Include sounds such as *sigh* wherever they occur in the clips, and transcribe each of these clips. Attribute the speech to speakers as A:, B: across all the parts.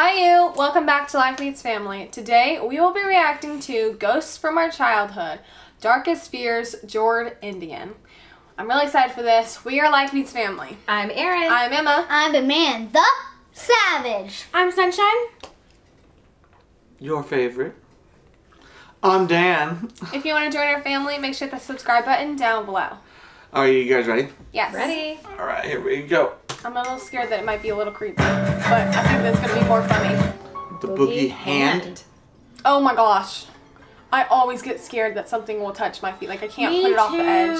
A: Hi you! Welcome back to Life Meets Family. Today we will be reacting to Ghosts from Our Childhood, Darkest Fears, Jordindian. I'm really excited for this. We are Life Meets Family.
B: I'm Erin.
A: I'm Emma.
C: I'm Amanda the Savage.
B: I'm Sunshine.
D: Your favorite. I'm Dan.
A: If you want to join our family, make sure to hit the subscribe button down below.
D: Are you guys ready?
A: Yes.
B: Ready?
D: All right, here we go.
A: I'm a little scared that it might be a little creepy, but I think that's going to be more funny.
D: The boogie, hand.
A: Oh my gosh. I always get scared that something will touch my feet. Like I can't put it off the edge.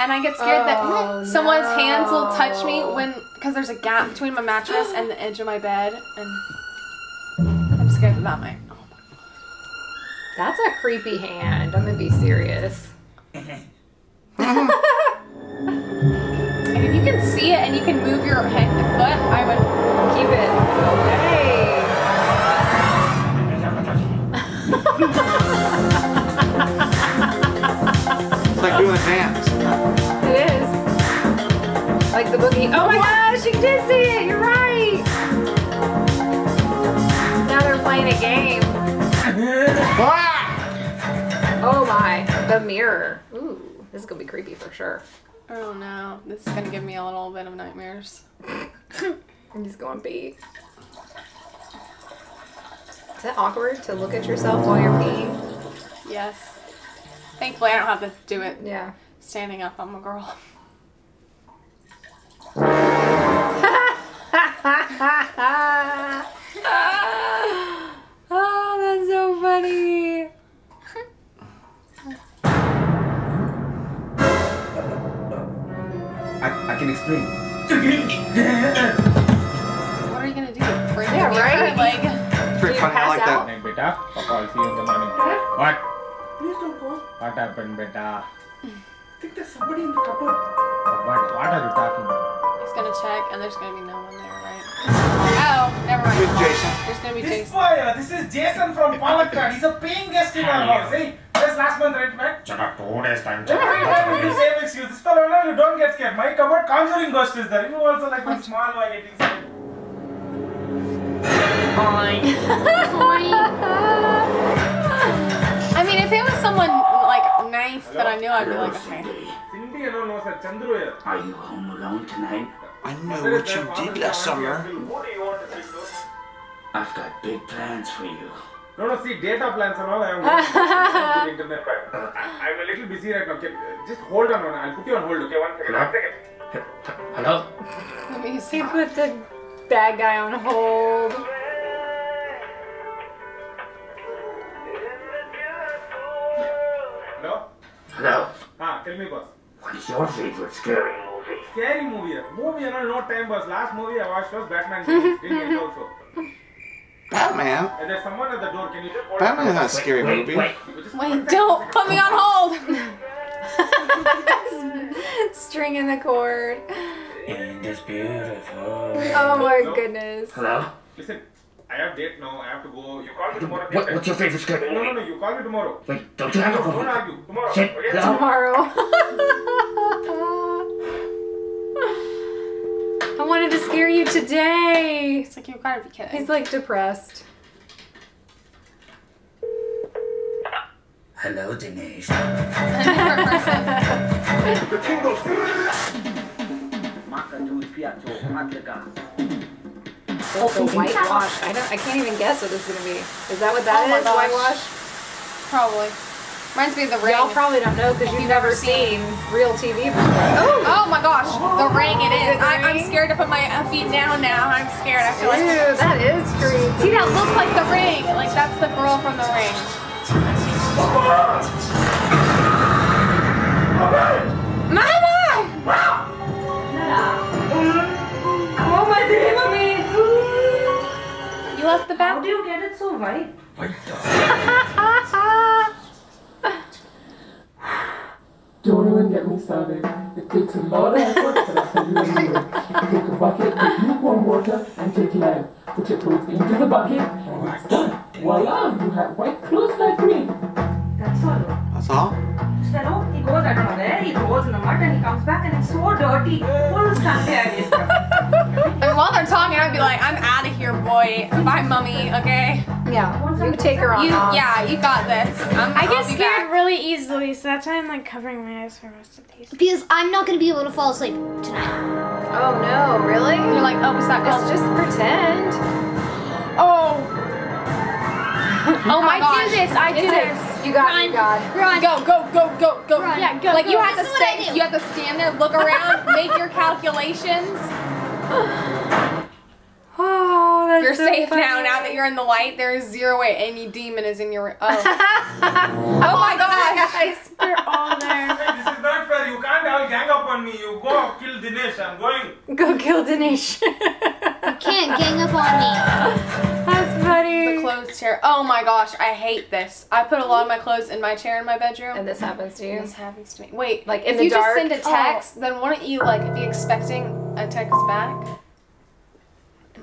A: And I get scared
B: Oh,
A: that someone's hands will touch me when because there's a gap between my mattress and the edge of my bed and I'm scared that that might. Oh my
B: That's a creepy hand. I'm gonna be serious. *laughs* *laughs*
A: And can see it and you can move your head foot, I would
B: Keep it away.
D: It's like doing a dance.
B: It is. Like the boogie. Oh my gosh, you did see it. You're right. Now they're playing a game.
D: Ah!
B: Oh my. The mirror. Ooh, this is gonna be creepy for sure.
A: Oh no, this is gonna give me a little bit of nightmares.
B: I'm just going to pee. Is that awkward to look at yourself while you're peeing?
A: Yes. Thankfully I don't have to do it
B: Yeah.
A: standing up. I'm a girl.
B: oh, *laughs* *laughs* that's so funny.
E: I, I can explain.
A: What are you gonna do? Break
B: Yeah,
A: the mirror?
B: right?
A: Like
D: It's *laughs* pretty
B: you
D: funny. I
B: pass
D: like
B: out?
D: that.
E: Hey, beta. Papa, I'll see you in the morning. What?
F: Please don't go.
E: What happened, beta?
F: I think there's somebody in the cupboard.
E: What, what are you talking about?
A: he's gonna check and there's gonna be no one there, right? Oh, never mind.
D: With Jason.
A: There's gonna be
F: This
A: Jason.
F: boy, uh, this is Jason from Palakkad. He's a paying guest in our house. Hey, just last month rent back.
E: Shut up, two days time.
F: Every time we do same excuse. This fellow, no, you don't get scared. My cupboard conjuring ghost is there. You also like one small boy getting scared.
A: I mean, if it was someone like nice that I knew, I'd be like, okay.
F: Cindy, you don't know, sir. Chandru here.
G: Are you home alone tonight?
D: I know what you did last summer.
F: Who do you want to speak?
G: I've got big plans for you.
F: No, no, see, data plans and all, I have good *laughs* internet. I- I'm a little busy right now. Can, just hold on, one. I'll put you on hold, okay? One second. One second.
G: Hello?
A: Let me see.
B: put the bad guy on hold.
F: Hello?
G: Hello?
F: Ah, tell me, boss.
G: What is your favorite scary movie?
F: Scary movie. Movie, you know, no time, boss. Last movie I watched was Batman. *laughs* Didn't get also.
D: Batman.
F: And there's someone at the door. Can you just hold
D: Batman is not a scary
G: wait,
D: movie.
G: Wait,
F: Just
A: Wait, don't put me on *laughs* hold. *laughs*
B: Stringing the cord.
G: And it's beautiful.
B: Oh my goodness.
G: Hello?
F: Listen, I have date now. I have to go. You call me tomorrow.
G: What, what's your favorite scary
F: No, no, no. You call me tomorrow.
G: Wait, don't you hang
F: No,
G: up on
F: don't argue. Tomorrow.
G: Shit,
F: Okay?
B: Tomorrow. *laughs* I wanted to scare you today.
A: It's like, you've gotta be kidding.
B: He's like depressed.
G: Hello, Dinesh.
B: Oh, whitewash. I don't. I can't even guess what this is gonna be. Is that what that
A: Oh my
B: is? Whitewash.
A: Probably. Reminds me of the ring.
B: Y'all probably don't know because you've never seen real TV before. Oh,
A: Oh my gosh, the ring it is.
B: Is it
A: I, I'm scared to put my uh, feet down now. I'm scared. I feel like.
B: ew, that is creepy.
A: See, that looks like the ring. Like that's the girl from the ring. Mama!
H: Oh my dear mommy!
A: You left the
H: How do you get it so white?
I: Don't *laughs* even get me started. It takes a lot of effort, but I tell you anyway. You take a bucket with lukewarm water and take lime. Put your clothes into the bucket and it's done. Voila, you have white clothes like me.
H: That's all.
D: That's all?
H: This oh, fellow, he goes, I don't know where, he rolls in the mud and he comes back and it's so dirty. Full Sunday I waste.
A: And while they're talking, I'd be like, I'm out of here, boy. Bye, mummy. Okay.
B: Yeah, you take her on.
A: You,
B: off.
A: yeah, you got this. I'm,
J: I get scared
A: back.
J: really easily, so that's why I'm like covering my eyes for most of these.
C: Because I'm not gonna be able to fall asleep tonight.
B: Oh no, really?
A: You're like, oh, what's that
B: Just,
A: called?
B: just pretend.
J: Oh,
A: oh *laughs* my
J: I
A: gosh.
J: do this. I do this.
B: You got you got.
C: Run.
A: Go, go, go, go, go.
C: Run.
J: Yeah, go.
A: Like you have to
C: This is what
A: stay, you have to stand there, look around, *laughs* make your calculations. *laughs*
J: Oh, that's
A: You're
J: so
A: safe
J: funny.
A: now. Now that you're in the light, there is zero way any demon is in your. Oh, *laughs* oh, oh my gosh!
J: They're all *laughs* there.
F: Hey, this is not fair. You can't all gang up on me. You go kill Dinesh. I'm going.
B: Go kill Dinesh.
C: You can't gang up on me.
J: That's
A: The
J: funny.
A: clothes chair. Oh my gosh, I hate this. I put a lot of my clothes in my chair in my bedroom.
B: and this happens to you.
A: This happens to me. Wait,
B: Like,
A: if you
B: dark?
A: just send a oh. text, then wouldn't you like be expecting a text back?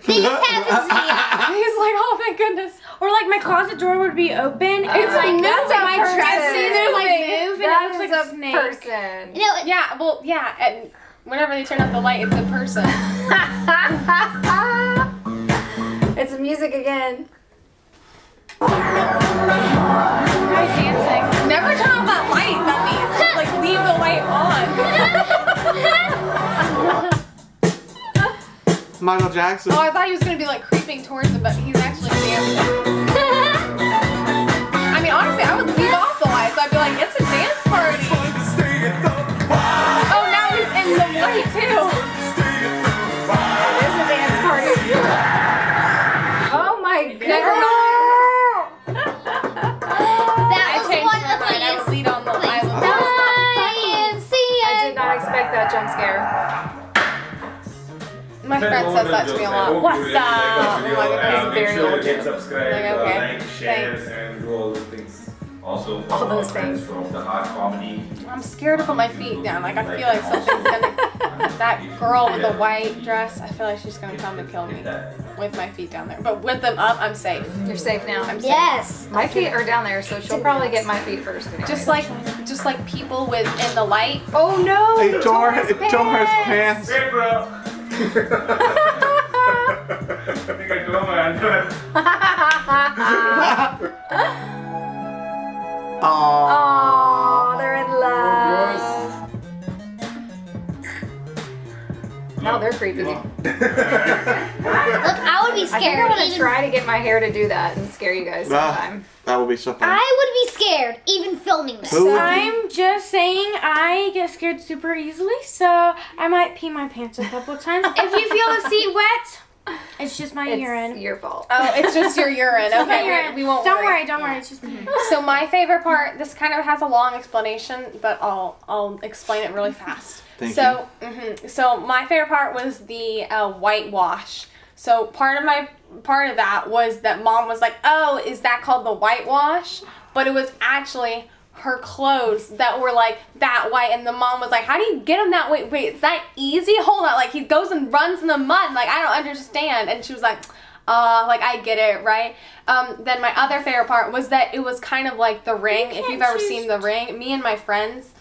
C: This happens to me. *laughs*
A: He's like, oh my goodness.
J: Or like my closet door would be open.
A: Oh it's
J: and, like
A: no,
J: that's how my
B: person.
J: dresses like
A: Moving.
J: move and
B: That
J: it looks like
B: a
J: a snake.
B: person.
C: You know,
A: Yeah, well, yeah, and whenever they turn off the light, it's a person. *laughs*
B: it's music again.
A: Guys dancing. Never turn off that light. That means like leave the light on. *laughs*
D: Michael Jackson.
A: Oh, I thought he was gonna be like creeping towards him, but he's actually dancing. *laughs* I mean, honestly, I would says that to me a lot. What's up? I'm like, okay.
B: He's very
F: sure
B: old.
F: hit subscribe,
A: Like,
F: uh,
A: okay,
F: like, share,
A: thanks.
F: and do all those things.
K: Also,
B: All those things.
K: from the hard comedy.
A: I'm scared to put my feet down. Like I feel like something's gonna. *laughs* That girl with the white dress. I feel like she's gonna come and kill me with my feet down there. But with them up, I'm safe.
B: You're safe now.
A: I'm safe.
C: Yes.
B: My feet are down there, so she'll probably get my feet first. anyway.
A: Just like, just like people with in the light.
B: Oh no!
D: He tore, he tore his pants.
F: Hey, bro. I think I tore my underwear.
D: Aww.
B: Oh, they're in love. Now they're creepy.
C: Look, I would be
B: I think
C: scared.
B: I'm gonna try to get my hair to do that and scare you guys
D: Ah,
B: sometime.
D: That would be so fun.
C: I would be scared even filming this.
D: Who would
J: I'm just saying I get scared super easily, so I might pee my pants a couple times. If you feel the seat wet, it's just my urine.
B: It's
J: urine.
B: your fault.
A: Oh, it's just your urine.
J: Just
A: Okay,
J: urine.
A: we, we won't
J: Don't
A: worry.
J: worry, don't worry. It's just my urine.
A: So my favorite part, this kind of has a long explanation, but I'll I'll explain it really fast. *laughs*
D: Thank
A: so, mhm. so my favorite part was the uh, whitewash. So part of my part of that was that mom was like, "Oh, is that called the whitewash?" But it was actually her clothes that were like that white, and the mom was like, "How do you get them that way? Wait, is that easy? Hold on!" Like he goes and runs in the mud. Like I don't understand. And she was like, uh, like I get it, right? Um, then my other favorite part was that it was kind of like the ring. If you've ever seen the ring, me and my friends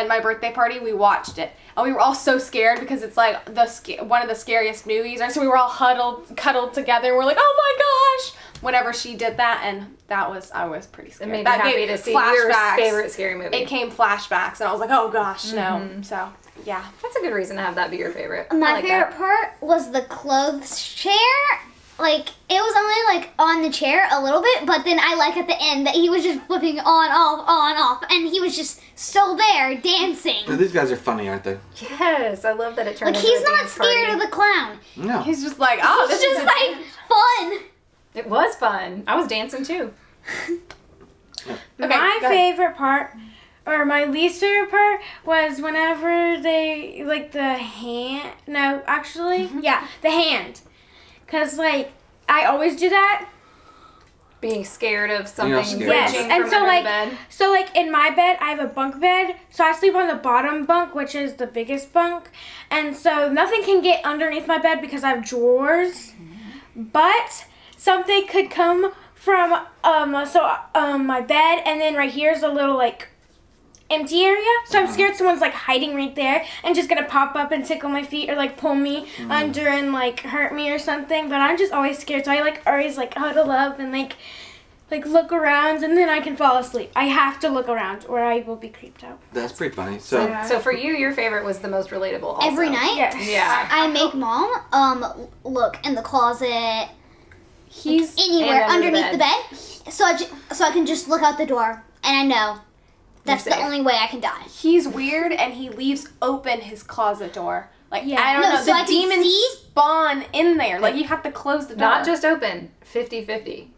A: at my birthday party, we watched it, and we were all so scared because it's like the one of the scariest movies, right? So we were all huddled, cuddled together. And we're like, oh my gosh! Whenever she did that, and that was I was pretty
B: It
A: scared.
B: made me happy to see your favorite scary movie.
A: It came flashbacks, and I was like, oh gosh, no. Mm-hmm. So yeah.
B: That's a good reason to have that be your favorite.
C: My
B: like
C: favorite
B: that.
C: part was the clothes chair. Like it was only like on the chair a little bit, but then I like at the end that he was just flipping on, off, on, off, and he was just still there dancing.
D: Now, These guys are funny, aren't they?
B: Yes, I love that it turned
C: Like
B: into
C: he's
B: a
C: not
B: dance
C: scared
B: party.
C: of the clown.
D: No.
A: He's just like, oh,
C: It's
A: this is
C: just
A: a-
C: like fun.
B: It was fun. I was dancing too.
A: Okay,
J: my favorite part, or my least favorite part, was whenever they like the hand. No, actually,
A: Mm-hmm.
J: yeah, the hand. Cause like I always do that.
B: Being scared of something
D: You're scared.
J: Yes,
B: from
J: and so like,
B: bed.
J: so like in my bed, I have a bunk bed, so I sleep on the bottom bunk, which is the biggest bunk, and so nothing can get underneath my bed because I have drawers. But something could come from um so um my bed, and then right here's a little like empty area. So I'm scared someone's like hiding right there and just gonna pop up and tickle my feet or like pull me under and like hurt me or something. But I'm just always scared. So I like always like huddle up and like like look around and then I can fall asleep. I have to look around or I will be creeped out.
D: That's pretty funny. So,
J: Yeah.
B: So for you, your favorite was the most relatable. Also.
C: Every night,
J: Yes.
B: Yeah.
C: I make mom um look in the closet,
A: He's
C: anywhere
B: And under the
C: underneath the bed, so I ju- so I can just look out the door, and I know that's the
B: safe.
C: only way I can die.
A: he's weird and he leaves open his closet door. Like
J: Yeah.
A: I don't
C: No,
A: know,
C: so
A: the
C: I can
A: demons
C: see-
A: spawn in there. Like you have to close the door.
B: Not just open, 50-50.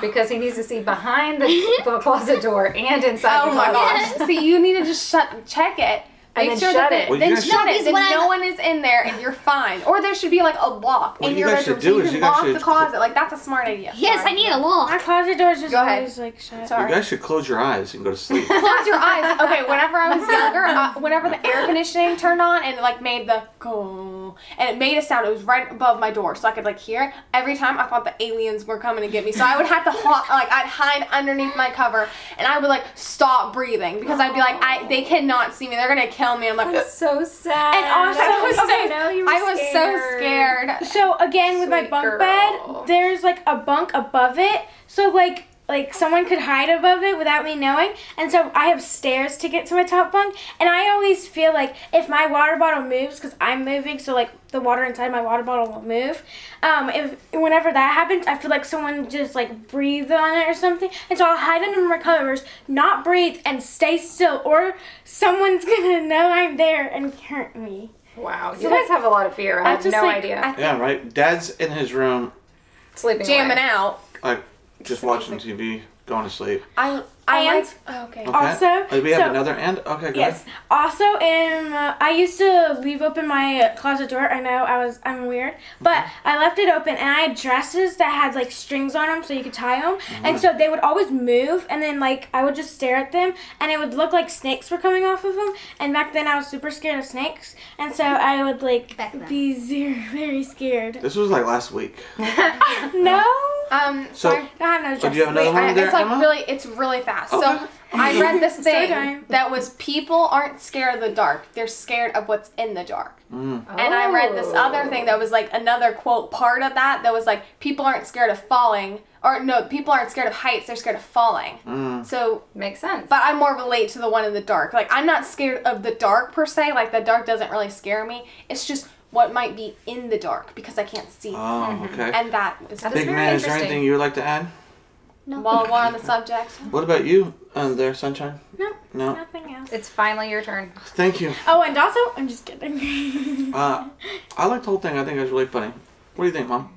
B: Because he needs to see behind the, the closet door and inside *laughs*
A: Oh
B: the
A: my gosh! See, you need to just shut, check it,
B: And
A: make
B: then
A: sure
B: shut
A: that
B: it.
A: the-
D: Well, you
A: then shut it. Then no
C: I'm-
A: one is in there, and you're fine. Or there should be like a lock
D: What
A: in
D: you
A: your
D: guys
A: bedroom,
D: should do
A: so you
D: is
A: can
D: you guys
A: lock the closet. Like that's a smart idea.
C: Yes,
A: Sorry.
C: I need a lock.
J: My closet door is just
A: Go ahead.
J: always like shut.
A: Sorry.
D: you guys should close your eyes and go to sleep. *laughs*
A: Close your eyes. Okay, whenever I was younger, uh, whenever the air conditioning turned on and it, like made the go, and it made a sound, it was right above my door, so I could like hear it. Every time I thought the aliens were coming to get me, so I would have to *laughs* ho- like I'd hide underneath my cover, and I would like stop breathing because I'd be like, I they cannot see me, they're gonna kill me. I'm like,
B: That's so sad.
J: And also-
A: I was so,
B: I know you were
A: was so scared.
J: So again, with my bunk
B: girl.
J: bed, there's like a bunk above it. So like like someone could hide above it without me knowing. And so I have stairs to get to my top bunk. And I always feel like if my water bottle moves, because I'm moving, so like the water inside my water bottle will move. Um, if whenever that happens, I feel like someone just like breathed on it or something. And so I'll hide under my covers, not breathe, and stay still, or someone's *laughs* gonna know I'm there and hurt me.
B: Wow, you
J: So,
B: guys have a lot of fear. I
J: I
B: had
J: just,
B: no
J: like,
B: idea.
A: I-
D: yeah, right. Dad's in his room,
B: Sleeping
A: Jamming
B: away.
A: out.
D: like just watching TV, going to sleep.
A: I I
J: And-
A: like. oh, okay.
D: Okay.
J: Also,
D: Uh, we have
J: so-
D: another end. Okay, good.
J: Yes. Also, um, uh, I used to leave open my uh, closet door. I know I was I'm weird, but I left it open, and I had dresses that had like strings on them, so you could tie them. And so they would always move, and then like I would just stare at them, and it would look like snakes were coming off of them. And back then I was super scared of snakes, and so I would like be *laughs* zero, very scared.
D: This was like last week. *laughs*
J: No.
A: Um.
D: So-
A: sorry.
J: I have no
D: Oh, do you have
J: dresses.
D: another
A: Wait,
D: one
A: I,
D: there,
A: it's like
D: Emma?
A: really, it's really fast.
D: Okay.
A: So I read this *laughs* thing
J: time.
A: that was people aren't scared of the dark; they're scared of what's in the dark.
D: Mm.
A: And I read this
B: Oh.
A: other thing that was like another quote part of that that was like people aren't scared of falling, or no, people aren't scared of heights; they're scared of falling.
D: Mm.
A: So,
B: Makes sense.
A: but I more relate to the one in the dark. Like I'm not scared of the dark per se. Like the dark doesn't really scare me. It's just what might be in the dark because I can't see,
D: Oh, okay.
A: and that is
B: That is
D: Big
B: very
D: man, is there anything you would like to add?
C: No.
A: while we're on the subject.
D: What about you, uh, there, Sunshine?
J: No.
D: No.
J: Nothing else.
B: It's finally your turn.
D: Thank you.
J: Oh, and also, I'm just kidding. *laughs*
D: Uh, I liked the whole thing. I think it was really funny. What do you think, Mom?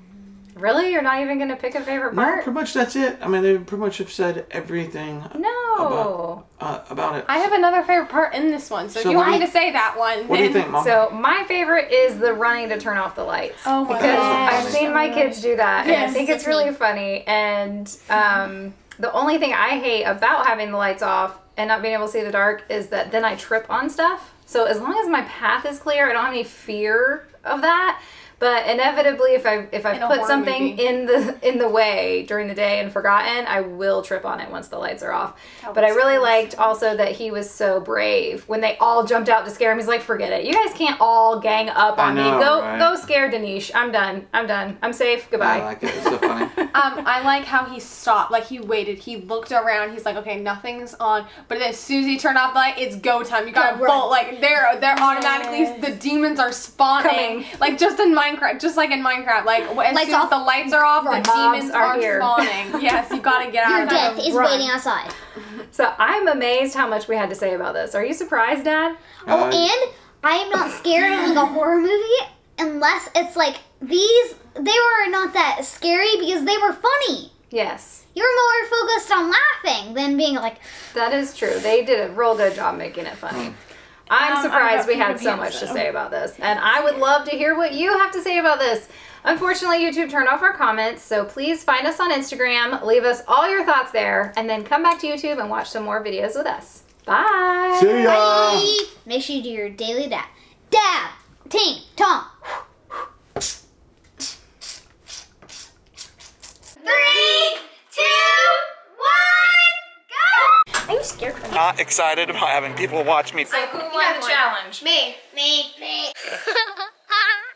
B: Really? You're not even going to pick a favorite
D: No,
B: part?
D: pretty much that's it. I mean, they pretty much have said everything
B: No.
D: uh, about it.
A: I have another favorite part in this one, so,
D: So
A: if you
D: what
A: want me to say that one.
D: What do you think, Mom?
B: So my favorite is the running to turn off the lights.
A: Oh my
B: because
A: gosh.
B: I've seen my kids do that, and I think it's really
C: me.
B: funny. And um, the only thing I hate about having the lights off and not being able to see the dark is that then I trip on stuff. So as long as my path is clear, I don't have any fear of that. But inevitably, if I if I
A: In
B: put something
A: movie.
B: in the in the way during the day and forgotten, I will trip on it once the lights are off.
A: That
B: But I really
A: crazy.
B: liked also that he was so brave when they all jumped out to scare him. He's like, "Forget it. You guys can't all gang up on
D: know,
B: me. Go
D: right?
B: go scare Dinesh. I'm done. I'm done. I'm safe. Goodbye."
D: I like it. It's so funny. *laughs*
A: um, I like how he stopped. Like he waited. He looked around. He's like, okay, nothing's on. But then as soon as he turned off the light, it's go time. You gotta
C: Go run.
A: bolt. Like they're they're automatically the demons are spawning.
B: Coming.
A: Like just in Minecraft, just like in Minecraft. Like as
C: Lights
A: soon as
C: off.
A: the lights are off,
C: Run.
A: the demons
B: are
A: are,
B: here.
A: spawning. *laughs* yes, you gotta get out
C: Your
A: of there.
C: death is
A: Run.
C: waiting outside.
B: So I'm amazed how much we had to say about this. Are you surprised, Dad?
C: Oh,
D: Uh,
C: and I am not scared of like a horror movie unless it's like these. They were not that scary because they were funny.
B: Yes,
C: You were more focused on laughing than being like,
B: that is true. They did a real good job making it funny. I'm
J: Um,
B: surprised
J: I'm
B: we had so
J: Peter
B: much to say about this, and I would love to hear what you have to say about this. Unfortunately, YouTube turned off our comments, so please find us on Instagram, leave us all your thoughts there, and then come back to YouTube and watch some more videos with us. Bye.
D: See ya.
C: bye. Make sure you do your daily dab. Dab. Tink. Tom. Three, two, one, go!
J: I'm scared for
D: Not excited about having people watch me.
B: So who won the challenge?
C: Me. Me. Me. *laughs* *laughs*